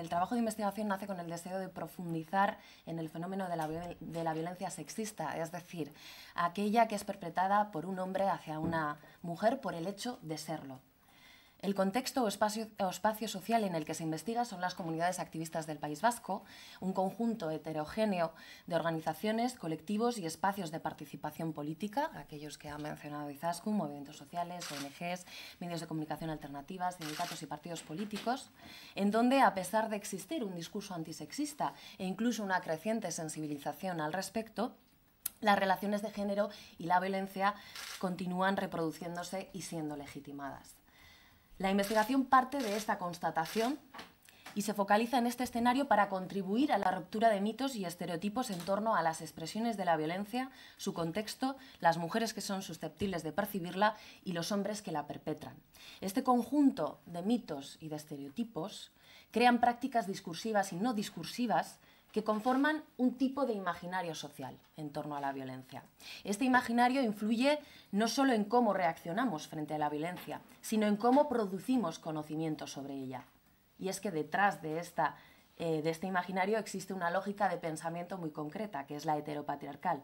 el trabajo de investigación nace con el deseo de profundizar en el fenómeno de la, de la, violencia sexista, es decir, aquella que es perpetrada por un hombre hacia una mujer por el hecho de serlo. El contexto o espacio, social en el que se investiga son las comunidades activistas del País Vasco, un conjunto heterogéneo de organizaciones, colectivos y espacios de participación política, aquellos que ha mencionado Izaskun, movimientos sociales, ONGs, medios de comunicación alternativas, sindicatos y partidos políticos, en donde, a pesar de existir un discurso antisexista e incluso una creciente sensibilización al respecto, las relaciones de género y la violencia continúan reproduciéndose y siendo legitimadas. La investigación parte de esta constatación y se focaliza en este escenario para contribuir a la ruptura de mitos y estereotipos en torno a las expresiones de la violencia, su contexto, las mujeres que son susceptibles de percibirla y los hombres que la perpetran. Este conjunto de mitos y de estereotipos crean prácticas discursivas y no discursivas que conforman un tipo de imaginario social en torno a la violencia. Este imaginario influye no solo en cómo reaccionamos frente a la violencia, sino en cómo producimos conocimiento sobre ella. Y es que detrás de, esta, eh, de este imaginario existe una lógica de pensamiento muy concreta, que es la heteropatriarcal,